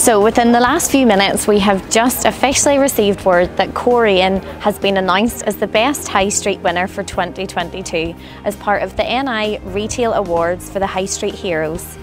So within the last few minutes we have just officially received word that Coleraine has been announced as the best high street winner for 2022 as part of the NI Retail Awards for the High Street Heroes.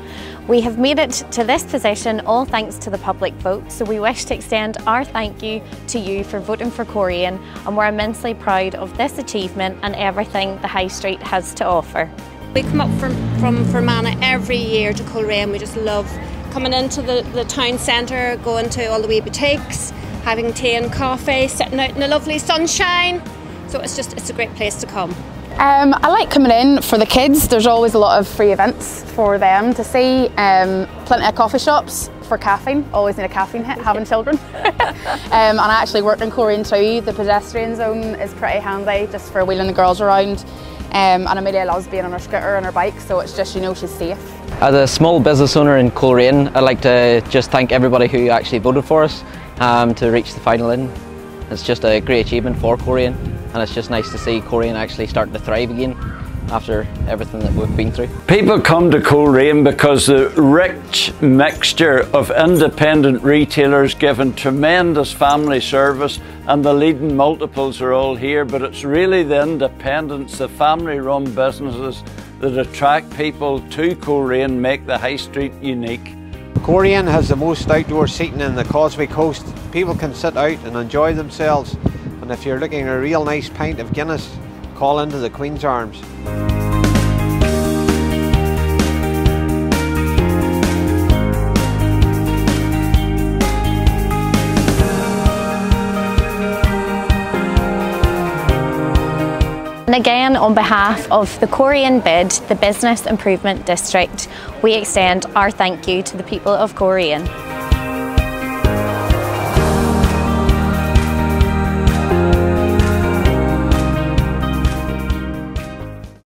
We have made it to this position all thanks to the public vote, so we wish to extend our thank you to you for voting for Coleraine and we're immensely proud of this achievement and everything the High Street has to offer. We come up from, from Fermanagh every year to Coleraine, we just love coming into the, the town centre, going to all the wee boutiques, having tea and coffee, sitting out in the lovely sunshine. So it's just, it's a great place to come. Um, I like coming in for the kids. There's always a lot of free events for them to see. Um, plenty of coffee shops for caffeine. Always need a caffeine hit having children. um, and I actually work in Coleraine too. The pedestrian zone is pretty handy just for wheeling the girls around. Um, and Amelia loves being on her scooter and her bike, so it's just you know she's safe. As a small business owner in Coleraine, I'd like to just thank everybody who actually voted for us um, to reach the final in. It's just a great achievement for Coleraine and it's just nice to see Coleraine actually starting to thrive again after everything that we've been through. People come to Coleraine because the rich mixture of independent retailers giving tremendous family service and the leading multiples are all here, but it's really the independents, the family run businesses that attract people to Coleraine, make the high street unique. Coleraine has the most outdoor seating in the Causeway Coast. People can sit out and enjoy themselves and if you're looking at a real nice pint of Guinness, call into the Queen's Arms. And again, on behalf of the Coleraine BID, the Business Improvement District, we extend our thank you to the people of Coleraine.